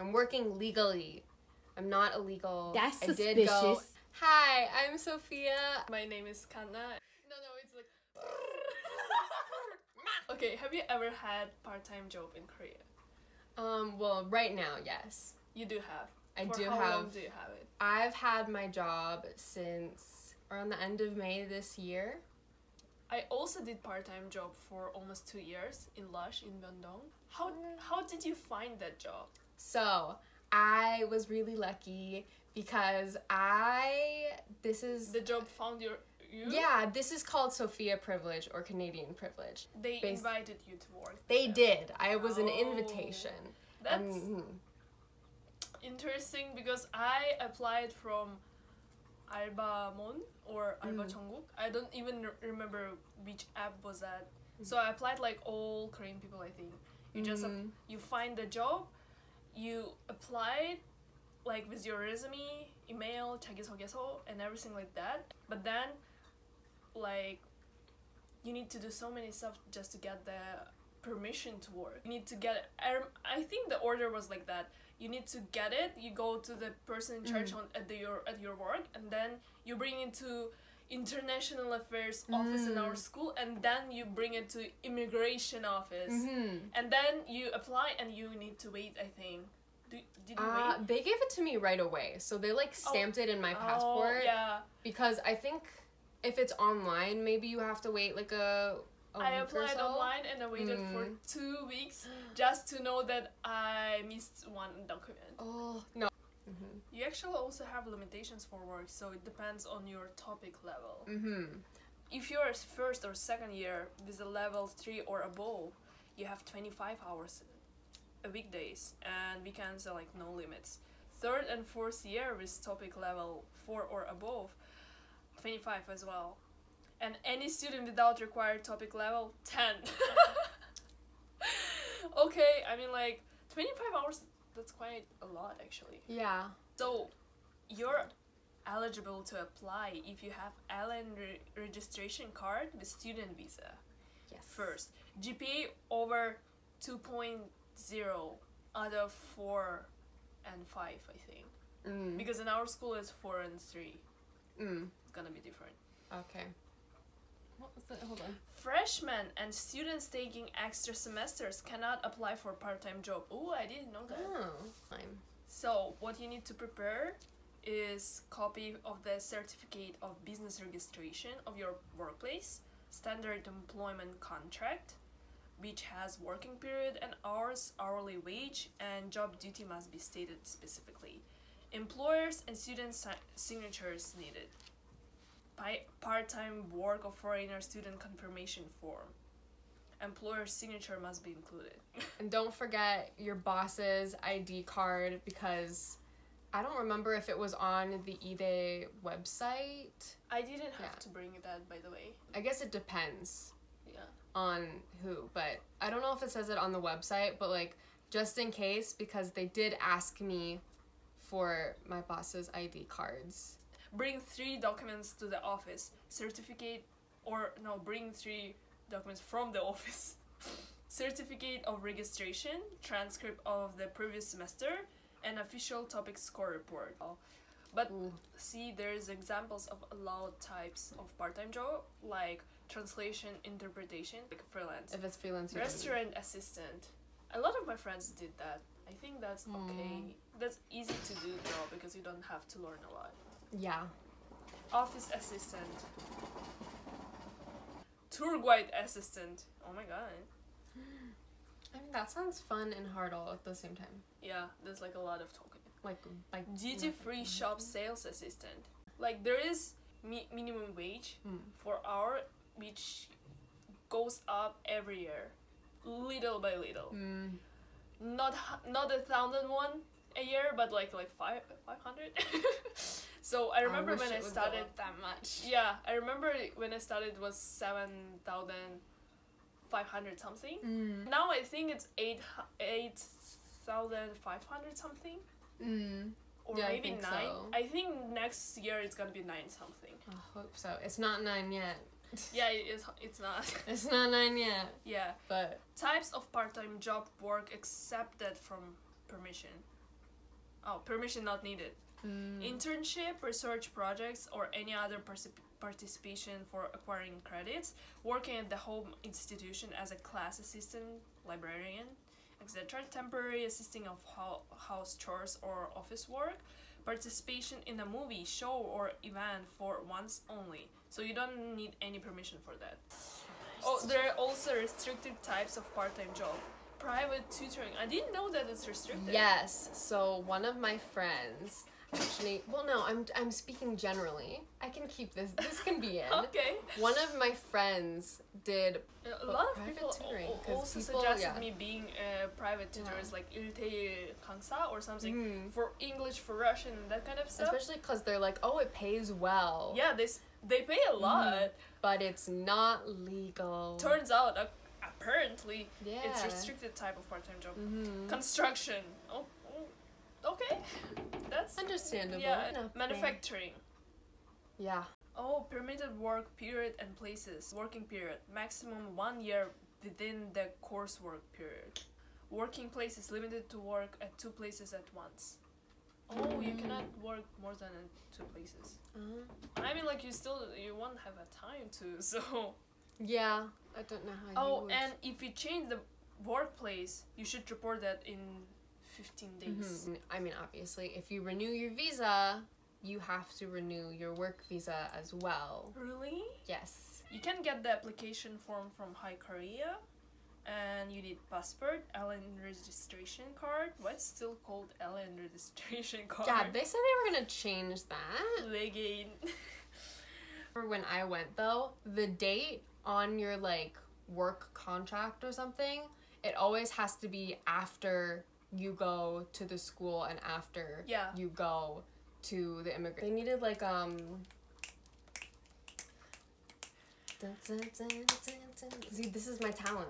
I'm working legally. I'm not illegal. That's I did go. suspicious. Hi, I'm Sophia. My name is Kanna. No, no, it's like. okay, have you ever had part-time job in Korea? Um, well, right now, yes. You do have. I For do how have. long do you have it? I've had my job since around the end of May this year. I also did part-time job for almost two years in Lush in Myeongdong. How how did you find that job? So I was really lucky because I this is The job found your you. yeah this is called Sophia privilege or Canadian privilege. They Bas- invited you to work. They there. did. I was an Oh. invitation. That's Mhm. interesting because I applied from Albamon or Alba Mm. Cheongguk. I don't even re- remember which app was that. Mm. So I applied like all Korean people. I think you just ap- Mhm. you find the job, you applied like with your resume, email, 자기소개서, and everything like that. But then, like, you need to do so many stuff just to get the permission to work. You need to get it. I, rem- I think the order was like that. You need to get it. You go to the person in charge on at the, your at your work, and then you bring it to international affairs office in our Mm. school, and then you bring it to immigration office Mhm. and then you apply and you need to wait i think Do, did you Uh, wait they gave it to me right away, so they like stamped it in my passport oh, yeah because I think if it's online, maybe you have to wait like a. a i week or applied so. online and i waited for Mm. two weeks just to know that i missed one document Oh no. Mhm. you actually also have limitations for work so it depends on your TOPIK level Mhm. if you're first or second year with a level 3 or above you have 25 hours a weekdays and weekends are like no limits third and fourth year with TOPIK level 4 or above 25 as well and any student without required TOPIK level 10 okay i mean like 25 hours a lot actually Yeah. so you're eligible to apply if you have alien re- registration card with student visa Yes. first. GPA over 2.0 out of 4 and 5 I think. Mm. Because in our school it's 4 and 3. Mm. It's gonna be different. Okay. What was that? Hold on. Freshmen and students taking extra semesters cannot apply for part-time job. Oh, I didn't know that. Oh. Fine. So what you need to prepare is copy of the certificate of business registration of your workplace, standard employment contract, which has working period and hours, hourly wage, and job duty must be stated specifically. Employers and students signatures needed. Part-time work of foreigner student confirmation form. Employer's signature must be included. And don't forget your boss's ID card because I don't remember if it was on the eBay website. I didn't have Yeah. to bring that by the way. I guess it depends Yeah. on who, but I don't know if it says it on the website, but like just in case because they did ask me for my boss's ID cards. Bring three documents to the office. Certificate or no bring three documents from the office. Certificate of registration transcript of the previous semester and official TOPIK score report. But see there's examples of allowed types of part-time job like translation interpretation like freelance. If it's freelance, you don't need- restaurant assistant. A lot of my friends did that. I think that's Mm. okay that's easy to do job because you don't have to learn a lot Yeah. office assistant. Tour guide assistant. Oh my god. I mean that sounds fun and hard all at the same time. yeah there's like a lot of talking. Like like duty free shop sales assistant. Like there is mi- minimum wage Mm. for hour which goes up every year. Little by little. Mm. not not a thousand one a year but like like five 500 so i remember wish when i started that much. Yeah, I remember when I started it was seven thousand five hundred something. Mm. Now I think it's eight eight thousand five hundred something, Mm. or Yeah, I maybe think nine. so. I think next year it's gonna be nine something. I hope so. It's not nine yet. Yeah, it is. It's not. It's not nine yet. yeah, But types of part-time job work accepted from permission. Oh, permission not needed. Mm. Internship, research projects, or any other particip- participation for acquiring credits, working at the home institution as a class assistant, librarian, etc., temporary assisting of ho- house chores or office work, participation in a movie, show, or event for once only. So you don't need any permission for that. Oh, there are also restricted types of part-time job. Private tutoring. I didn't know that it's restricted. Yes. So one of my friends Actually, well, no, I'm I'm speaking generally. I can keep this. This can be in. okay. One of my friends did a lot of people tutoring also people, suggested yeah. me being a private tutor yeah. is like Ilte Kangsa or something mm. for English, for Russian, that kind of stuff. Especially because they're like, oh, it pays well. Yeah, they they pay a mm-hmm. lot, mm. but it's not legal. Turns out, apparently, yeah. it's restricted type of part time job. Mm -hmm. Construction. Oh okay, that's Understandable. yeah. Enough Manufacturing. Yeah. Oh, permitted work period and places. Working period. Maximum one year within the coursework period. Working place is limited to work at two places at once. Oh, you Mm. cannot work more than in two places. Uh-huh. I mean, like you still you won't have a time to. So. Yeah. I don't know how you Oh, and if you change the workplace, you should report that in fifteen days. Mhm. I mean, obviously, if you renew your visa, you have to renew your work visa as well. Really? Yes. You can get the application form from HiKorea, and you need passport, alien registration card. What's still called alien registration card? Yeah, they said they were gonna change that. Again. For when I went though, the date on your like work contract or something, it always has to be after you go to the school and after Yeah. you go to the immigrant. They needed like um. Dun, dun, dun, dun, dun. See, this is my talent.